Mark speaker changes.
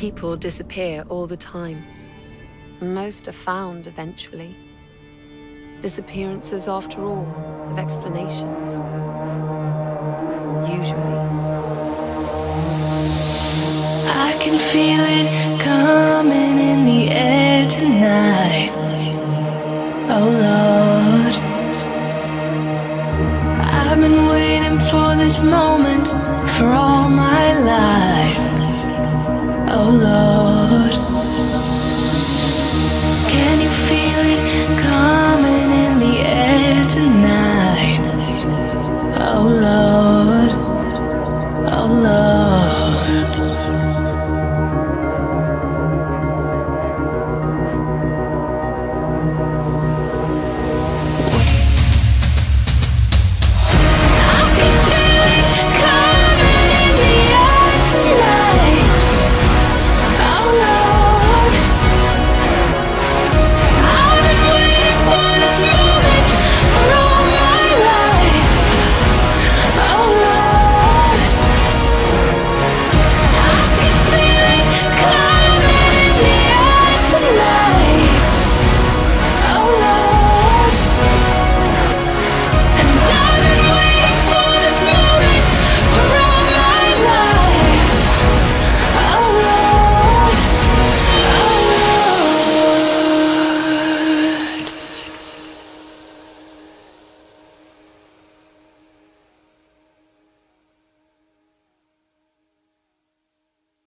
Speaker 1: People disappear all the time. Most are found eventually. Disappearances, after all, have explanations. Usually.
Speaker 2: I can feel it coming in the air tonight. Oh Lord. I've been waiting for this moment for all here tonight.